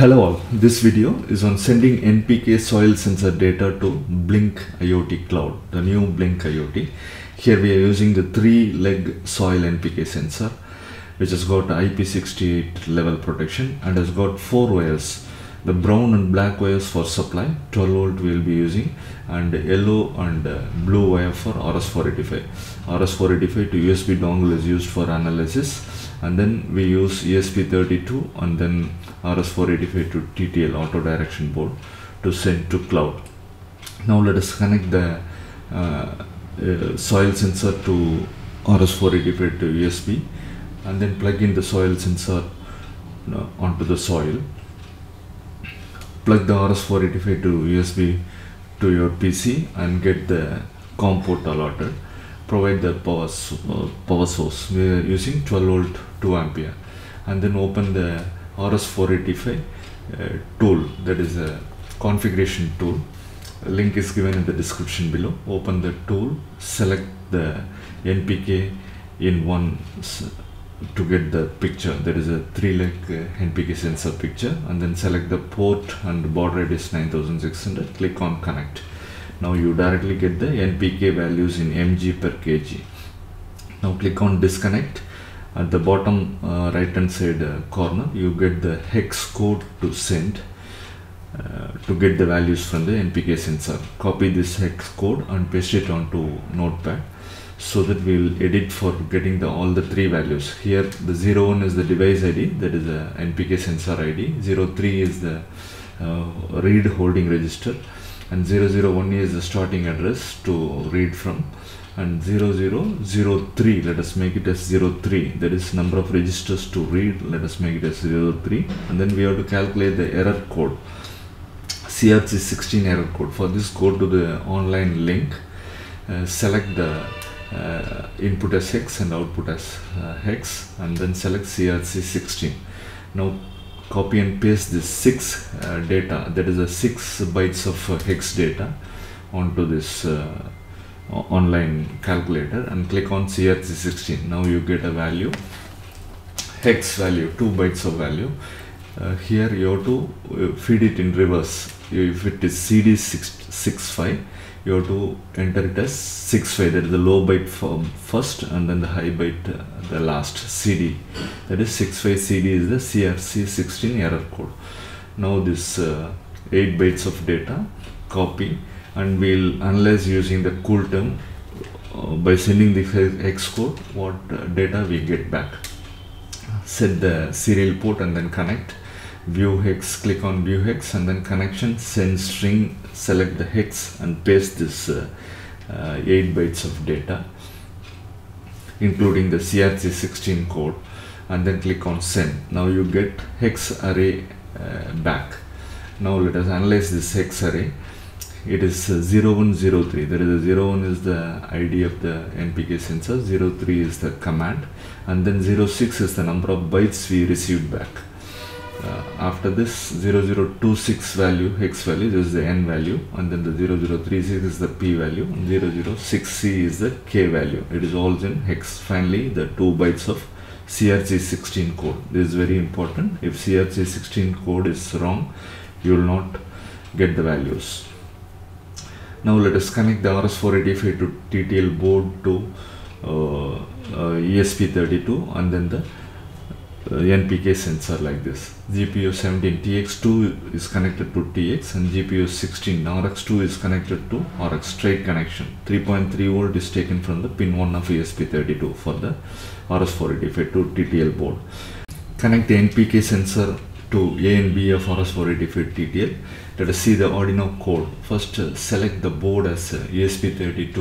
Hello all, this video is on sending NPK soil sensor data to Blynk IoT Cloud, the new Blynk IoT. Here we are using the three leg soil NPK sensor which has got IP68 level protection and has got four wires. The brown and black wires for supply, 12 volt we will be using and yellow and uh, blue wire for RS485. RS485 to USB dongle is used for analysis and then we use ESP32 and then RS485 to TTL auto direction board to send to cloud. Now let us connect the uh, uh, soil sensor to RS485 to USB and then plug in the soil sensor uh, onto the soil. Plug the RS485 to USB to your PC and get the COM port allotted. Provide the power, uh, power source. We are using 12 volt 2 ampere and then open the RS485 uh, tool that is a configuration tool. A link is given in the description below. Open the tool select the NPK in one to get the picture. There is a three leg uh, NPK sensor picture and then select the port and baud radius 9600 click on connect now you directly get the NPK values in mg per kg now click on disconnect. At the bottom uh, right hand side uh, corner you get the hex code to send uh, to get the values from the NPK sensor. Copy this hex code and paste it onto notepad so that we will edit for getting the all the three values. Here the 01 is the device id that is the npk sensor id 03 is the uh, read holding register and 001 is the starting address to read from. And 0003 let us make it as 03 that is number of registers to read. Let us make it as 03 and then we have to calculate the error code. Crc16 error code. For this go to the online link. Uh, select the uh, input as hex and output as uh, hex and then select crc16 now copy and paste this 6 uh, data that is a 6 bytes of uh, hex data onto this uh, online calculator and click on crc16 now you get a value hex value 2 bytes of value. Uh, here you have to feed it in reverse. If it is cd65 you have to enter it as 65 that is the low byte first and then the high byte uh, the last cd that is 65 cd is the crc16 error code. Now this uh, 8 bytes of data copy and we'll analyze using the coolterm uh, by sending the hex code what uh, data we get back. Set the serial port and then connect view hex click on view hex and then connection send string select the hex and paste this uh, uh, 8 bytes of data including the crc16 code and then click on send. Now you get hex array uh, back. Now let us analyze this hex array. It is uh, 0103 there is a 01 is the id of the npk sensor. 03 is the command. And then 06 is the number of bytes we received back after this 0026 value hex value this is the n value and then the 0036 is the p value and 006c is the k value. It is all in hex finally the 2 bytes of crc16 code. This is very important. If crc16 code is wrong you will not get the values. Now let us connect the rs485 to ttl board to uh, uh, esp32 and then the uh, NPK sensor like this. GPU 17 TX2 is connected to TX and GPU 16 RX2 is connected to RX straight connection. 3.3 volt is taken from the pin 1 of ESP32 for the RS485 to TTL board. Connect the NPK sensor to A and B of RS485 TTL. Let us see the Arduino code. First uh, select the board as ESP32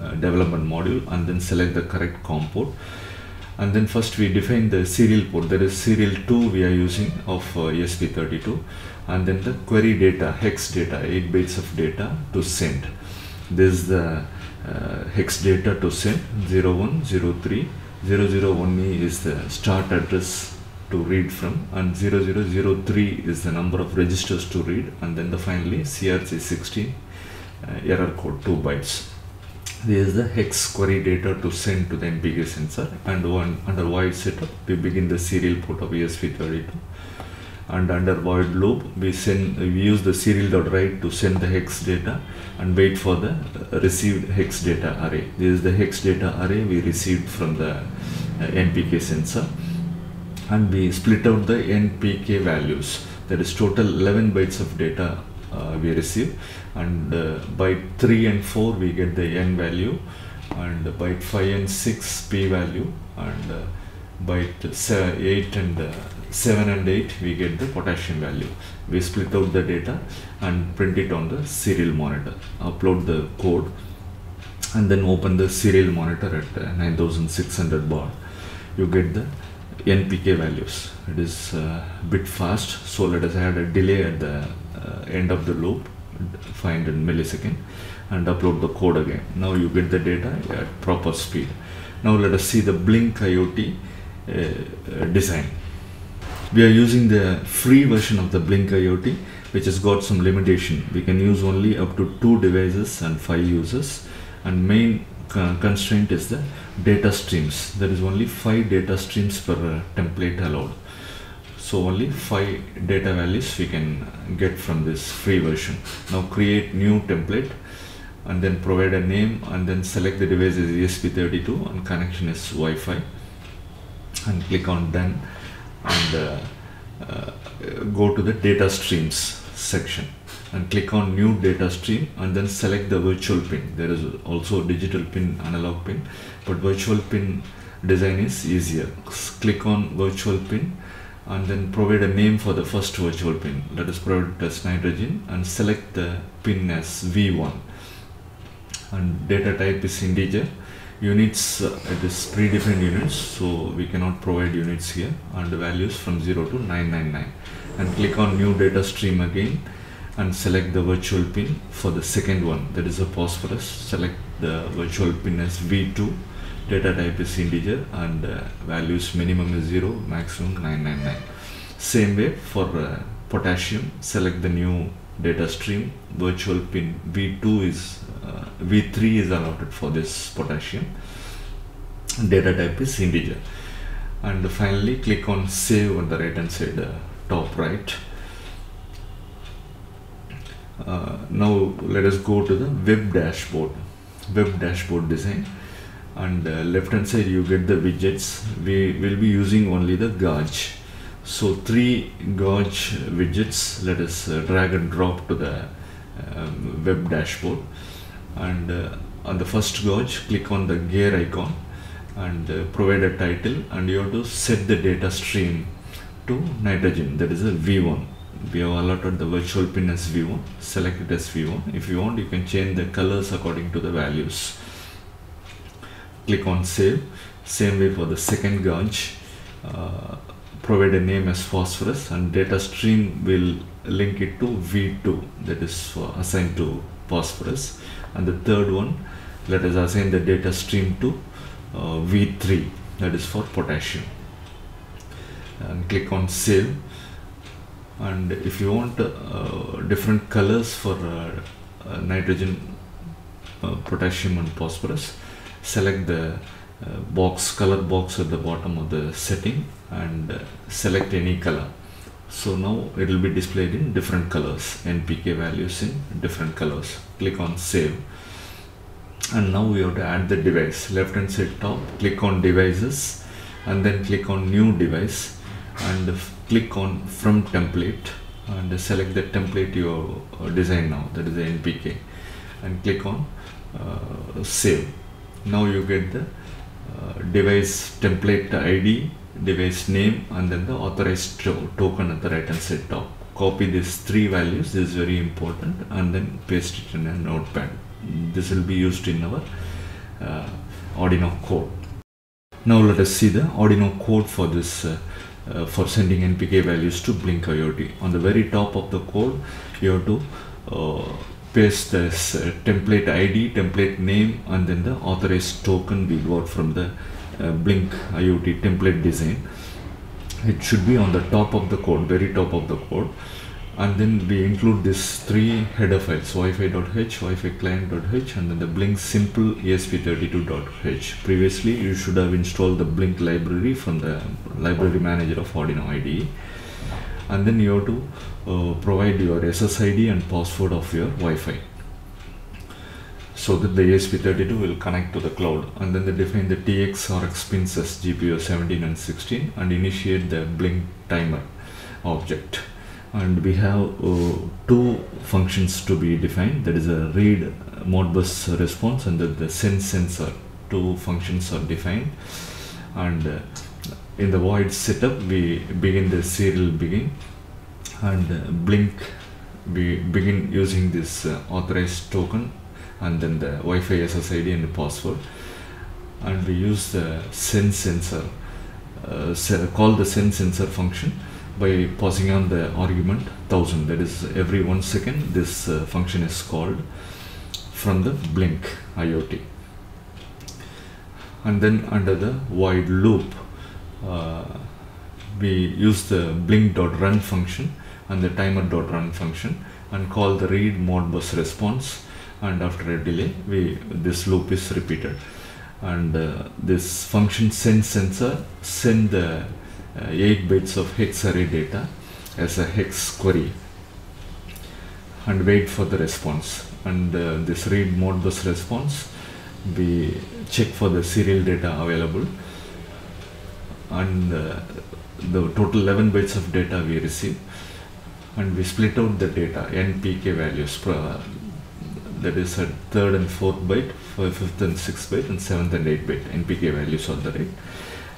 uh, development module and then select the correct COM port and then first we define the serial port that is serial 2 we are using of uh, ESP32 and then the query data hex data 8 bytes of data to send. This is the uh, hex data to send. 0103 001e is the start address to read from. And 0003 is the number of registers to read. And then the finally CRC16 uh, error code 2 bytes this is the hex query data to send to the NPK sensor and one under void setup we begin the serial port of ESP32 and under void loop we send we use the serial.write to send the hex data and wait for the received hex data array. This is the hex data array we received from the uh, npk sensor. And we split out the npk values that is total 11 bytes of data we receive. And uh, byte 3 and 4 we get the n value. And byte 5 and 6 p value. And uh, byte se- 8 and uh, 7 and 8 we get the potassium value. We split out the data and print it on the serial monitor. Upload the code and then open the serial monitor at uh, 9600 baud you get the npk values. It is uh, bit fast so let us add a delay at the uh, end of the loop 500 millisecond and upload the code again. Now you get the data at proper speed. Now let us see the Blynk iot uh, uh, design. We are using the free version of the Blynk iot which has got some limitation. We can use only up to two devices and five users and main constraint is the data streams. There is only five data streams per uh, template allowed so only five data values we can get from this free version. Now create new template and then provide a name and then select the device as esp32 and connection is wi-fi. And click on done and uh, uh, go to the data streams section and click on new data stream and then select the virtual pin. There is also digital pin analog pin but virtual pin design is easier. Click on virtual pin and then provide a name for the first virtual pin. Let us provide it as nitrogen and select the pin as v1 and data type is integer. Units uh, it is predefined units so we cannot provide units here. And the values from 0 to 999 and click on new data stream again and select the virtual pin for the second one. That is a phosphorus. Select the virtual pin as v2 data type is integer and uh, values minimum is 0 maximum 999 same way for uh, potassium select the new data stream virtual pin v2 is uh, v3 is allotted for this potassium. Data type is integer. And finally click on save on the right hand side uh, top right. Uh, now let us go to the web dashboard. Web dashboard design and uh, left hand side you get the widgets. We will be using only the gauge. So three gauge widgets. Let us uh, drag and drop to the um, web dashboard. And uh, on the first gauge click on the gear icon and uh, provide a title. And you have to set the data stream to nitrogen. That is a v1 we have allotted the virtual pin as v1 select it as v1 if you want you can change the colors according to the values click on save. Same way for the second gauge uh, provide a name as phosphorus and data stream will link it to v2 that is for assigned to phosphorus. And the third one let us assign the data stream to uh, v3 that is for potassium. And click on save. And if you want uh, different colors for uh, uh, nitrogen uh, potassium and phosphorus select the uh, box color box at the bottom of the setting and uh, select any color. So now it will be displayed in different colors npk values in different colors. Click on save. And now we have to add the device. Left hand side top click on devices and then click on new device and click on from template and select the template you uh, now that is the npk and click on uh, save now you get the uh, device template id device name and then the authorized to- token at the right hand side top. Copy these three values this is very important and then paste it in a notepad. This will be used in our uh, Arduino code. Now let us see the Arduino code for this uh, uh, for sending NPK values to Blynk IoT. On the very top of the code, you have to uh, paste this uh, template ID, template name, and then the authorized token we got from the uh, Blynk IoT template design. It should be on the top of the code, very top of the code. And then we include these three header files wi-fi.h, wi-fi client.h, and then the Blynk simple esp32.h. Previously, you should have installed the Blynk library from the library manager of Arduino IDE. And then you have to uh, provide your SSID and password of your Wi-Fi. So that the ESP32 will connect to the cloud. And then they define the TX RX pins as GPIO 17 and 16 and initiate the Blynk timer object. And we have uh, two functions to be defined. That is a read modbus response and the, the send sensor. Two functions are defined. And uh, in the void setup we begin the serial begin and uh, Blynk. We begin using this uh, authorized token and then the Wi-Fi SSID and the password. And we use the send sensor uh, call the send sensor function by passing on the argument 1000 that is every one second this uh, function is called from the Blynk IoT and then under the void loop we use the Blynk.run function and the timer.run function and call the read modbus response. And after a delay we this loop is repeated. And uh, this function send sensor send the uh, 8 bits of hex array data as a hex query and wait for the response. And uh, this read modbus response we check for the serial data available and uh, the total 11 bytes of data we receive and we split out the data npk values that is a third and fourth byte fifth and sixth byte and seventh and eighth byte npk values on the right.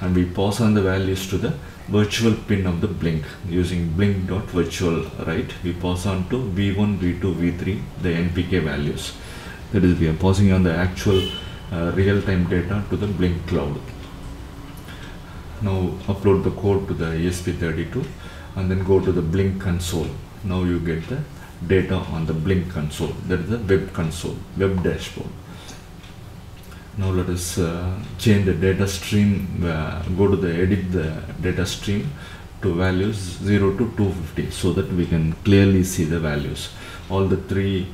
And we pass on the values to the virtual pin of the Blynk. Using Blynk dot virtual write we pass on to v1 v2 v3 the npk values. That is we are passing on the actual uh, real-time data to the Blynk cloud now upload the code to the esp32 and then go to the Blynk console. Now you get the data on the Blynk console. That is the web console web dashboard. Now let us uh, change the data stream uh, go to the edit the data stream to values 0 to 250 so that we can clearly see the values. All the three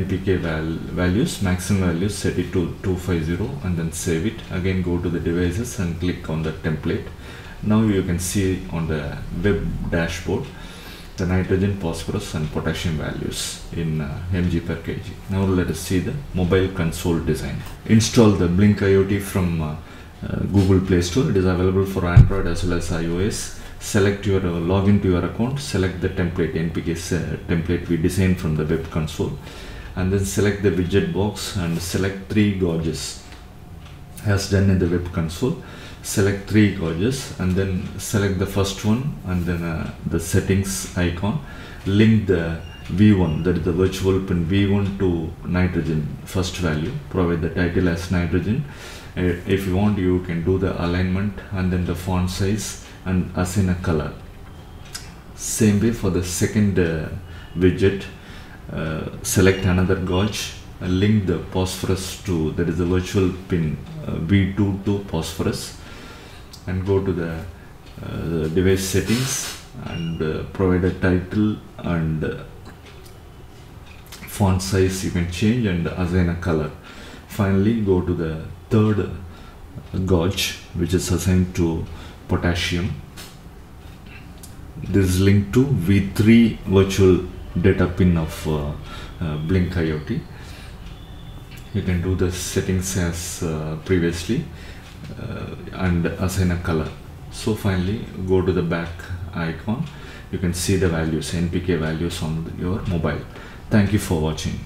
npk val values maximum values set it to 250 and then save it again go to the devices and click on the template now you can see on the web dashboard the nitrogen, phosphorus and potassium values in uh, mg per kg. Now let us see the mobile console design. Install the Blynk IoT from uh, uh, Google Play Store. It is available for Android as well as iOS. Select your uh, login to your account. Select the template NPK uh, template we designed from the web console, and then select the widget box and select three gauges as done in the web console select three gauges and then select the first one and then uh, the settings icon link the v1 that is the virtual pin v1 to nitrogen first value provide the title as nitrogen uh, if you want you can do the alignment and then the font size and assign a color. Same way for the second uh, widget uh, select another gauge uh, link the phosphorus to that is the virtual pin uh, v2 to phosphorus and go to the, uh, the device settings and uh, provide a title and uh, font size you can change and assign a color. Finally go to the third gauge which is assigned to potassium. This is linked to v3 virtual data pin of uh, uh, Blynk iot. You can do the settings as uh, previously uh, and assign a color. So finally go to the back icon. You can see the values npk values on your mobile. Thank you for watching